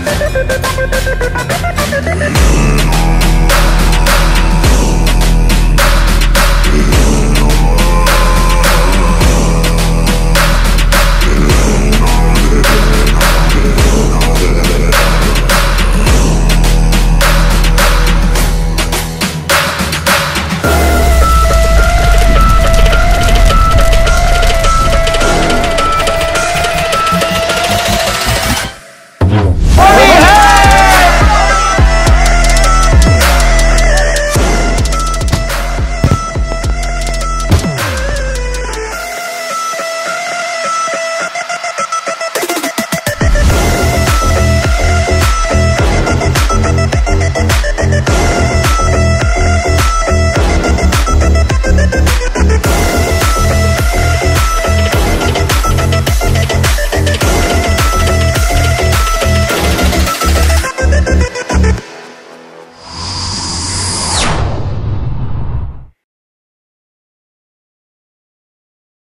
No!